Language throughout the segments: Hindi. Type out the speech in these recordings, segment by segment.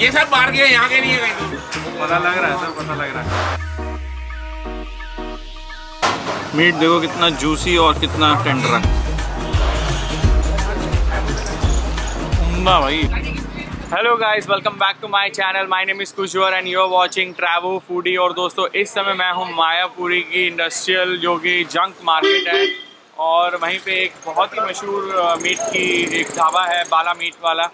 ये सब बाहर के यहाँ के नहीं है कहीं। पता लग रहा है सर पता लग रहा है। मीट देखो कितना जूसी और कितना टेंडर है। भाई। Hello guys welcome back to my channel my name is Kushwar and you are watching travel foodie और दोस्तों, इस समय मैं हूँ मायापुरी की इंडस्ट्रियल जो कि जंक मार्केट है। और वहीं पे एक बहुत ही मशहूर मीट की एक ढाबा है बाला मीट वाला।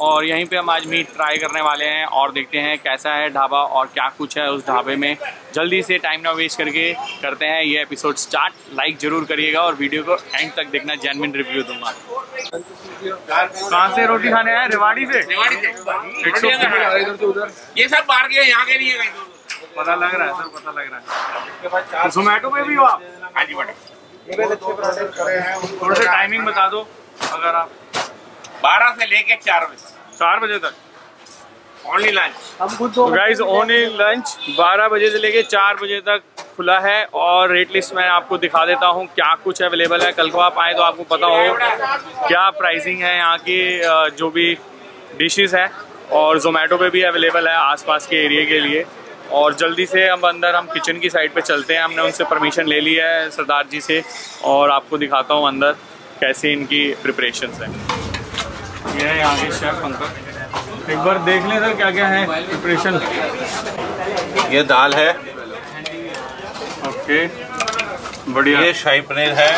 और यहीं पे हम आज मीट ट्राई करने वाले हैं और देखते हैं कैसा है ढाबा और क्या कुछ है उस ढाबे में। जल्दी से टाइम ना वेस्ट करके करते हैं ये एपिसोड स्टार्ट। लाइक ज़रूर करिएगा और वीडियो को एंड तक देखना जेनविन रिव्यू दूँगा। कहाँ से रोटी खाने आए? रेवाड़ी से? रेवाड़ी से। ये सब बाहर के यहाँ के नहीं है पता लग रहा है सर पता लग रहा है। जोमेटो पे भी हो आप? हाँ जी मैडम थोड़ा सा टाइमिंग बता दो अगर आप बारह से लेके चार बजे। चार बजे तक। ओनली लंच तो गाइज़ ओनली लंच 12 बजे से लेके 4 बजे तक खुला है और रेट लिस्ट मैं आपको दिखा देता हूँ क्या कुछ अवेलेबल है। कल को आप आए तो आपको पता हो क्या प्राइसिंग है यहाँ की जो भी डिशेस है और जोमेटो पे भी अवेलेबल है आसपास के एरिया के लिए। और जल्दी से हम अंदर हम किचन की साइड पे चलते हैं। हमने उनसे परमिशन ले ली है सरदार जी से और आपको दिखाता हूँ अंदर कैसे इनकी प्रिपरेशन है। ये है यहाँ के शेफ अंकल। एक बार देख लें सर क्या क्या है प्रिपरेशन ये दाल है। ओके बढ़िया। ये शाही पनीर है।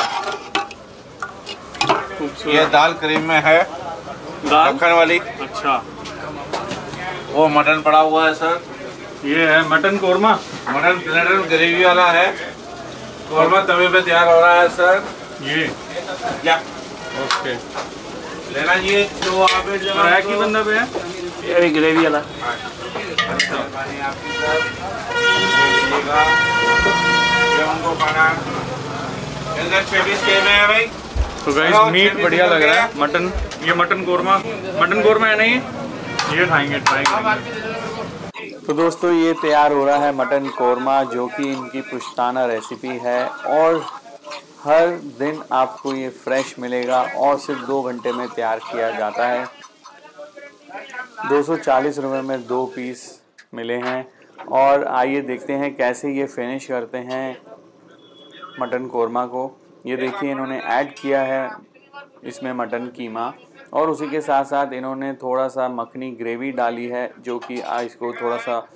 ये दाल क्रीम में है। दाल? मक्खन वाली। अच्छा। वो मटन पड़ा हुआ है सर। ये है mutton korma. Mutton mutton gravy वाला है। कौरमा तवे पे तैयार हो रहा है सर। ये। या। ओके। लेना ये जो आप जो की बंदा पे है? ये ग्रेवी वाला। है तो गाइस मीट बढ़िया लग रहा है। मटन ये मटन कोरमा। मटन कोरमा है नहीं? ये खाएँगे ट्राई करेंगे। तो दोस्तों, ये तैयार हो रहा है मटन कोरमा, जो कि इनकी पुश्ताना रेसिपी है। और हर दिन आपको ये फ्रेश मिलेगा और सिर्फ़ दो घंटे में तैयार किया जाता है। दो सौ चालीस रुपये में दो पीस मिले हैं। और आइए देखते हैं कैसे ये फिनिश करते हैं मटन कोरमा को। ये देखिए, इन्होंने ऐड किया है इसमें मटन कीमा। और उसी के साथ साथ इन्होंने थोड़ा सा मखनी ग्रेवी डाली है, जो कि इसको थोड़ा सा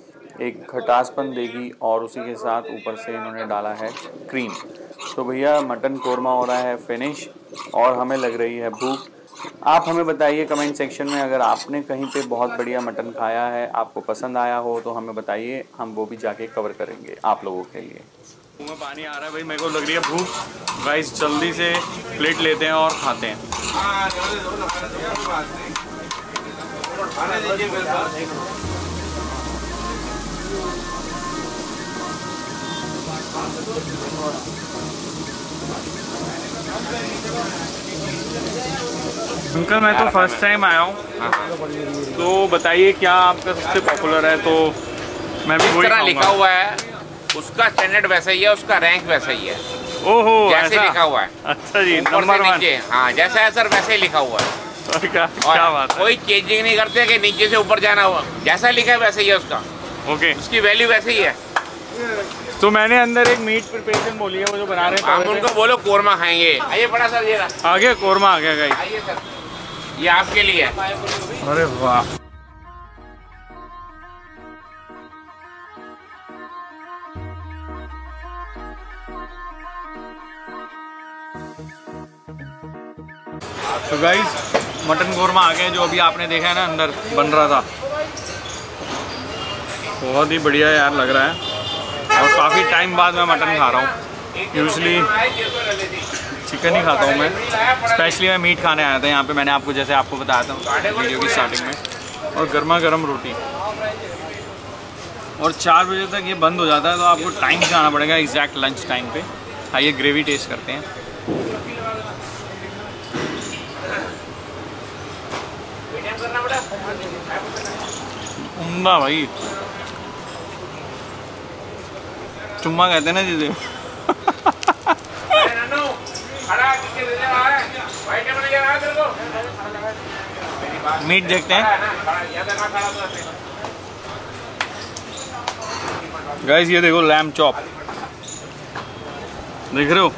एक खटासपन देगी और उसी के साथ ऊपर से इन्होंने डाला है क्रीम। तो भैया, मटन कोरमा हो रहा है फिनिश और हमें लग रही है भूख। आप हमें बताइए कमेंट सेक्शन में, अगर आपने कहीं पे बहुत बढ़िया मटन खाया है, आपको पसंद आया हो तो हमें बताइए, हम वो भी जाके कवर करेंगे आप लोगों के लिए। मुँह में पानी आ रहा है भाई मेरे को लग रही है भूख। गाइस जल्दी से प्लेट लेते हैं और खाते हैं। अंकल मैं तो फ़र्स्ट टाइम आया हूँ। तो बताइए क्या आपका सबसे पॉपुलर है? तो मैं भी इस वही तरह लिखा हुआ है। उसका स्टैंडर्ड वैसा ही है उसका रैंक वैसा ही है। ओहो जैसे लिखा हुआ है। अच्छा जी नंबर नीचे। हाँ जैसा है सर वैसे ही लिखा हुआ है। और क्या क्या बात है। कोई चेंजिंग नहीं करते कि नीचे से ऊपर जाना हुआ। जैसा लिखा है वैसे ही है उसका। ओके उसकी वैल्यू वैसे ही है। तो मैंने अंदर एक मीट प्रिपरेशन बोली है वो जो बना रहे हैं हम उनको बोलो कोरमा खाएँगे। आइए बड़ा सर ये रहा। आ गया कोरमा आ गया आइए सर। ये आपके लिए अरे वाह। तो गाइज़ मटन कौरमा आ गया जो अभी आपने देखा है ना, अंदर बन रहा था। बहुत ही बढ़िया यार लग रहा है। और काफ़ी टाइम बाद मैं मटन खा रहा हूँ। यूजली चिकन ही खाता हूँ मैं। स्पेशली मैं मीट खाने आया था यहाँ पे, मैंने आपको जैसे आपको बताया था वीडियो की स्टार्टिंग में। और गर्मा गर्म रोटी। और चार बजे तक ये बंद हो जाता है तो आपको टाइम से आना पड़ेगा एग्जैक्ट लंच टाइम पे। आइए ग्रेवी टेस्ट करते हैं। उम्दा भाई चुम्मा कहते हैं ना जिसे मीट देखते हैं गाइस ये देखो लैम चॉप देख रहे हो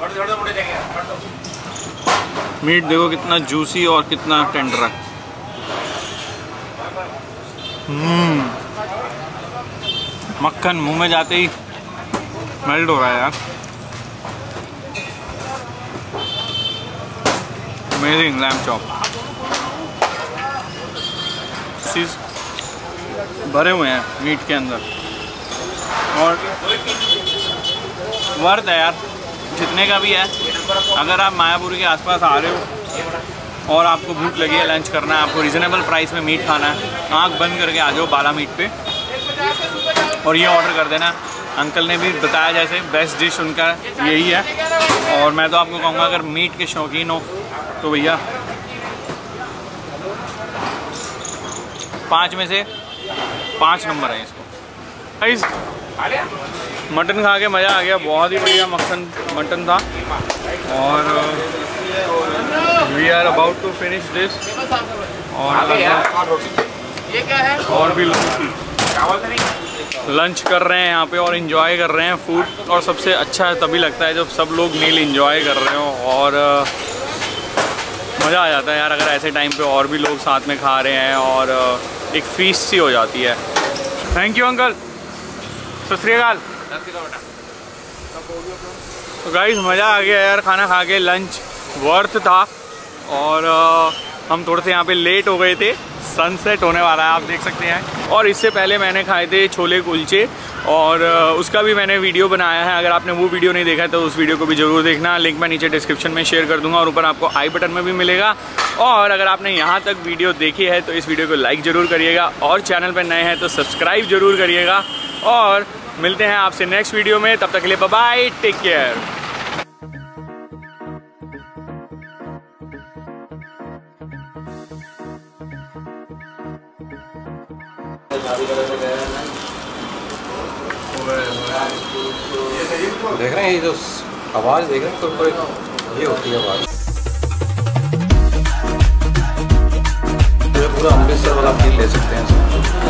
मीट देखो कितना जूसी और कितना टेंडर है मक्खन मुँह में जाते ही मेल्ट हो रहा है यार। अमेजिंग लैम चॉप चीज़ भरे हुए हैं मीट के अंदर। और वर्थ है यार। जितने का भी है। अगर आप मायापुरी के आसपास आ रहे हो और आपको भूख लगी है लंच करना है, आपको रिजनेबल प्राइस में मीट खाना है, आँख बंद करके आ जाओ बाला मीट पे। और ये ऑर्डर कर देना। अंकल ने भी बताया जैसे बेस्ट डिश उनका यही है। और मैं तो आपको कहूँगा, अगर मीट के शौकीन हो तो भैया। पाँच में से पाँच नंबर है इसको। गाइस मटन खा के मज़ा आ गया, बहुत ही बढ़िया मक्खन मटन था। और we are about to finish this और और भी लंच। कर रहे हैं यहाँ पे और इन्जॉय कर रहे हैं फ़ूड और सबसे अच्छा तभी लगता है जब सब लोग मील इन्जॉय कर रहे हो और मज़ा आ जाता है यार अगर ऐसे टाइम पे और भी लोग साथ में खा रहे हैं और एक फ़ीस सी हो जाती है। थैंक यू अंकल सत श्रीकाल तो गाइस मज़ा आ गया यार खाना खा के लंच। वर्थ था। और हम थोड़े से यहाँ पे लेट हो गए थे। सनसेट होने वाला है, आप देख सकते हैं। और इससे पहले मैंने खाए थे छोले कुलचे और उसका भी मैंने वीडियो बनाया है। अगर आपने वो वीडियो नहीं देखा है तो उस वीडियो को भी ज़रूर देखना। लिंक मैं नीचे डिस्क्रिप्शन में शेयर कर दूँगा और ऊपर आपको आई बटन में भी मिलेगा। और अगर आपने यहाँ तक वीडियो देखी है तो इस वीडियो को लाइक ज़रूर करिएगा। और चैनल पर नए हैं तो सब्सक्राइब ज़रूर करिएगा। और मिलते हैं आपसे नेक्स्ट वीडियो में। तब तक के लिए बाय टेक केयर देख रहे हैं ये जो आवाज़ देख रहे हैं तो ये होती है आवाज़। पूरा अमृतसर वाला फील ले सकते हैं